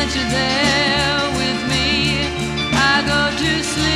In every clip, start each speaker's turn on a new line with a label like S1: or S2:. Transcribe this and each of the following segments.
S1: that you're there with me. I go to sleep.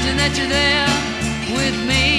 S1: imagine that you're there with me.